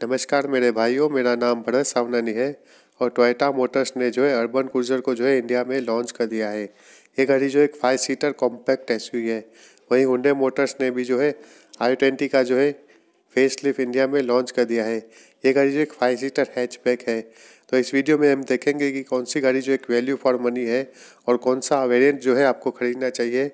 नमस्कार मेरे भाइयों, मेरा नाम भरत सावनानी है और टोयोटा मोटर्स ने जो है अर्बन क्रूज़र को जो है इंडिया में लॉन्च कर दिया है। ये गाड़ी जो एक फाइव सीटर कॉम्पैक्ट एस है। वहीं हुडे मोटर्स ने भी जो है आई ट्वेंटी का जो है फेस इंडिया में लॉन्च कर दिया है। ये गाड़ी जो एक फाइव सीटर हैचबैक है। तो इस वीडियो में हम देखेंगे कि कौन सी गाड़ी जो एक वैल्यू फॉर मनी है और कौन सा वेरिएंट जो है आपको ख़रीदना चाहिए।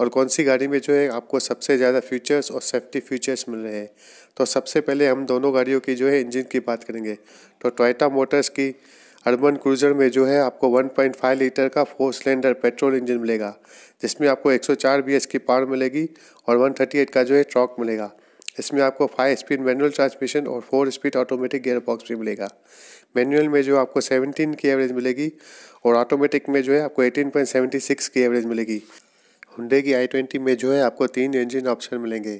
और कौन सी गाड़ी में जो है आपको सबसे ज़्यादा फीचर्स और सेफ्टी फीचर्स मिल रहे हैं? तो सबसे पहले हम दोनों गाड़ियों की जो है इंजन की बात करेंगे। तो टोयटा मोटर्स की अर्बन क्रूज़र में जो है आपको 1.5 लीटर का फोर सिलेंडर पेट्रोल इंजन मिलेगा, जिसमें आपको 104 बीएस की पावर मिलेगी और 138 का जो है ट्रॉक मिलेगा। इसमें आपको फाइव स्पीड मैनुअल ट्रांसमिशन और four speed automatic gear box भी मिलेगा। मैनुअल में जो आपको 17 की एवरेज मिलेगी और ऑटोमेटिक में जो है आपको 18.76 की एवरेज मिलेगी। हुडे की आई ट्वेंटी में जो है आपको तीन इंजन ऑप्शन मिलेंगे।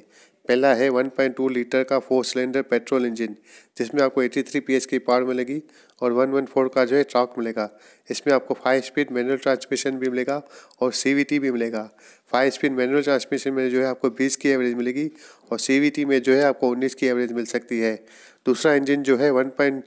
पहला है 1.2 लीटर का फोर सिलेंडर पेट्रोल इंजन जिसमें आपको 83 पीएस की पावर मिलेगी और 114 का जो है ट्रॉक मिलेगा। इसमें आपको फाइव स्पीड मैनुअल ट्रांसमिशन भी मिलेगा और सीवीटी भी मिलेगा। फाइव स्पीड मैनुअल ट्रांसमिशन में जो है आपको 20 की एवरेज मिलेगी और सीवीटी में जो है आपको 19 की एवरेज मिल सकती है। दूसरा इंजन जो है वन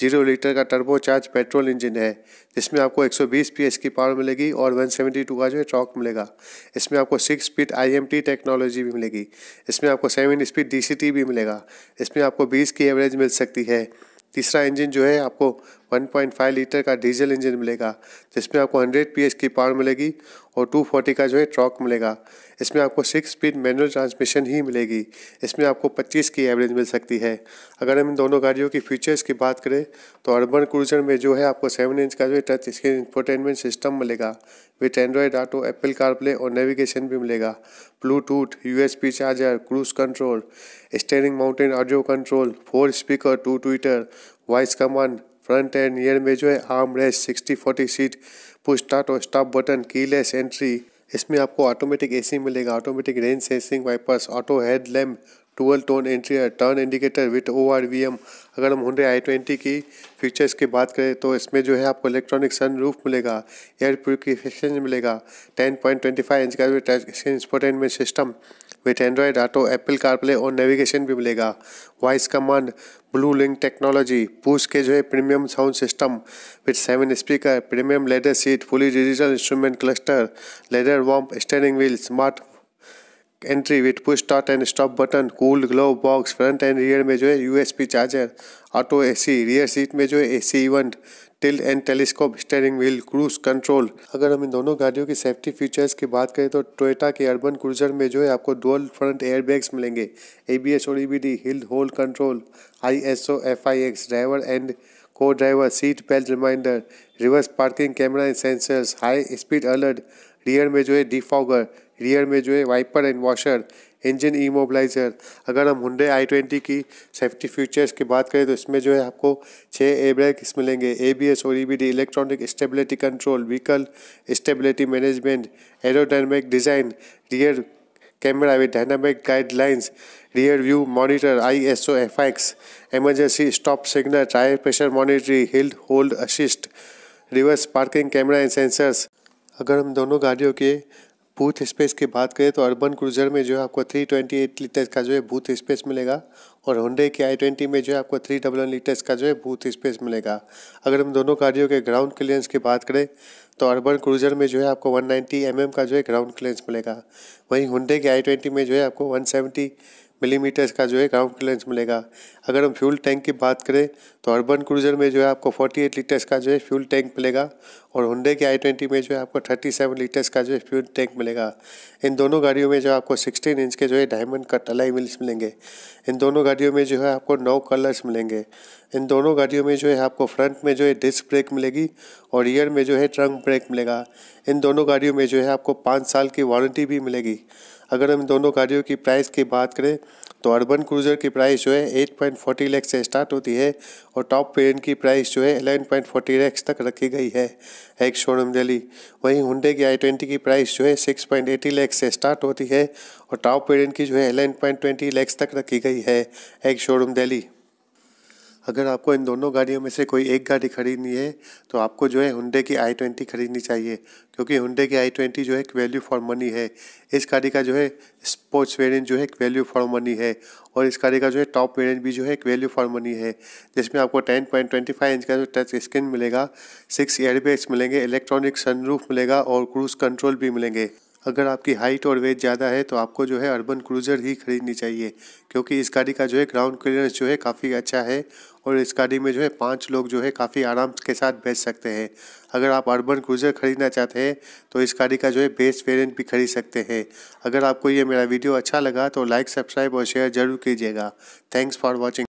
ज़ीरो लीटर का टर्बो चार्ज पेट्रोल इंजन है, जिसमें आपको 120 पीएस की पावर मिलेगी और 172 का जो है ट्रॉक मिलेगा। इसमें आपको सिक्स स्पीड आईएमटी टेक्नोलॉजी भी मिलेगी। इसमें आपको सेवन स्पीड डीसीटी भी मिलेगा। इसमें आपको 20 की एवरेज मिल सकती है। तीसरा इंजन जो है, आपको 1.5 लीटर का डीजल इंजन मिलेगा, जिसमें आपको 100 पीएस की पावर मिलेगी और 240 का जो है ट्रॉक मिलेगा। इसमें आपको सिक्स स्पीड मैनुअल ट्रांसमिशन ही मिलेगी। इसमें आपको 25 की एवरेज मिल सकती है। अगर हम इन दोनों गाड़ियों की फीचर्स की बात करें तो अर्बन क्रूजर में जो है आपको सेवन इंच का जो है टच स्क्रीन इंफोटेनमेंट सिस्टम मिलेगा, with Android Auto, Apple CarPlay और नेविगेशन भी मिलेगा। Bluetooth, USB charger, cruise control, steering mounted audio control, four speaker, two tweeter, voice command front and rear में जो है arm rest sixty forty seat push start और stop button keyless entry इसमें आपको automatic AC मिलेगा। Automatic rain sensing wipers auto head lamp dual tone interior turn indicator with O R V M अगर हम होंडे आई twenty की features की बात करें तो इसमें जो है आपको इलेक्ट्रॉनिक सन रूफ मिलेगा एयर प्योरिफिकेशन मिलेगा। Ten point twenty five inch का touch infotainment system with Android Auto Apple CarPlay और नेविगेशन भी मिलेगा। Voice command Blue Link technology पूछ के जो है premium sound system with seven speaker premium leather seat fully digital instrument cluster leather वॉम्प steering wheel smart entry with push start and stop button cool glove box front and rear में जो है USB charger auto AC rear seat में जो है AC vent tilt and telescope steering wheel cruise control अगर हम इन दोनों गाड़ियों की सेफ्टी फीचर्स की बात करें तो टोयोटा के अर्बन क्रूजर में जो है आपको डुअल फ्रंट एयर बैग्स मिलेंगे। ए बी एस और E B D hill hold control I S O F I X driver and co driver seat belt reminder reverse parking camera and sensors high speed alert rear में जो है defogger rear में जो है wiper and washer engine immobiliser अगर हम Hyundai आई twenty की safety features की बात करें तो इसमें जो है आपको छः ए ब्रेक्स मिलेंगे। ए बी एस और E B D electronic stability control vehicle stability management aerodynamic design rear camera with dynamic guidelines rear view monitor I S O F X emergency stop signal tyre pressure monitoring hill hold assist reverse parking camera and sensors अगर हम दोनों गाड़ियों के booth space की बात करें तो urban Cruiser में जो है आपको थ्री ट्वेंटी एट लीटर्स का जो है बूथ स्पेस मिलेगा और होंडे के आई ट्वेंटी में जो है आपको थ्री डबल वन लीटर्स का जो है बूथ स्पेस मिलेगा अगर हम दोनों गाड़ियों के ग्राउंड क्लियरेंस की बात करें तो अर्बन क्रूज़र में जो है आपको 190 नाइन्टी mm का जो है ग्राउंड क्लियरेंस मिलेगा वहीं होंडे के आई ट्वेंटी में जो है आपको 170 मिलीमीटर्स का जो है ग्राउंड क्लियरेंस मिलेगा अगर हम फ्यूल टैंक की बात करें तो अर्बन क्रूज़र में जो है आपको 48 लीटर्स का जो है फ्यूल टैंक मिलेगा और हुडे के आई ट्वेंटी में जो है आपको 37 लीटर्स का जो है फ्यूल टैंक मिलेगा। इन दोनों गाड़ियों में जो आपको 16 इंच के जो है डायमंड कट अलाई व्हील्स मिलेंगे। इन दोनों गाड़ियों में जो है आपको नौ कलर्स मिलेंगे। इन दोनों गाड़ियों में जो है आपको फ्रंट में जो है डिस्क ब्रेक मिलेगी और रियर में जो है ट्रंक ब्रेक मिलेगा। इन दोनों गाड़ियों में जो है आपको पाँच साल की वारंटी भी मिलेगी। अगर हम दोनों गाड़ियों की प्राइस की बात करें तो अर्बन क्रूज़र की प्राइस जो है एट पॉइंट फोर्टी लैक्स से स्टार्ट होती है और टॉप पेरेंट की प्राइस जो है एलेवन पॉइंट फोर्टी लैक्स तक रखी गई है एक शोरूम दिल्ली वहीं हुडे की आई ट्वेंटी की प्राइस जो है सिक्स पॉइंट एटी लैक्स से स्टार्ट होती है और टॉप पेरेंट की जो है एलेवन पॉइंट ट्वेंटी लैक्स तक रखी गई है एक शोरूम दिल्ली अगर आपको इन दोनों गाड़ियों में से कोई एक गाड़ी खरीदनी है तो आपको जो है हुंडे की आई ट्वेंटी खरीदनी चाहिए, क्योंकि हुंडे की आई ट्वेंटी जो है एक वैल्यू फॉर मनी है। इस गाड़ी का जो है स्पोर्ट्स वेरिएंट जो है एक वैल्यू फॉर मनी है, और इस गाड़ी का जो है टॉप वेरिएंट भी जो है एक वैल्यू फॉर मनी है। जिसमें आपको ten point twenty five inch का जो टच स्क्रीन मिलेगा सिक्स एयरबैग्स मिलेंगे इलेक्ट्रॉनिक सनरूफ मिलेगा, और क्रूज़ कंट्रोल भी मिलेंगे। अगर आपकी हाइट और वेट ज़्यादा है तो आपको जो है अर्बन क्रूज़र ही खरीदनी चाहिए, क्योंकि इस गाड़ी का जो है ग्राउंड क्लियरेंस जो है काफ़ी अच्छा है और इस गाड़ी में जो है पाँच लोग जो है काफ़ी आराम के साथ बैठ सकते हैं। अगर आप अर्बन क्रूज़र खरीदना चाहते हैं तो इस गाड़ी का जो है बेस्ट वेरिएंट भी खरीद सकते हैं। अगर आपको ये मेरा वीडियो अच्छा लगा तो लाइक सब्सक्राइब और शेयर ज़रूर कीजिएगा। Thanks for watching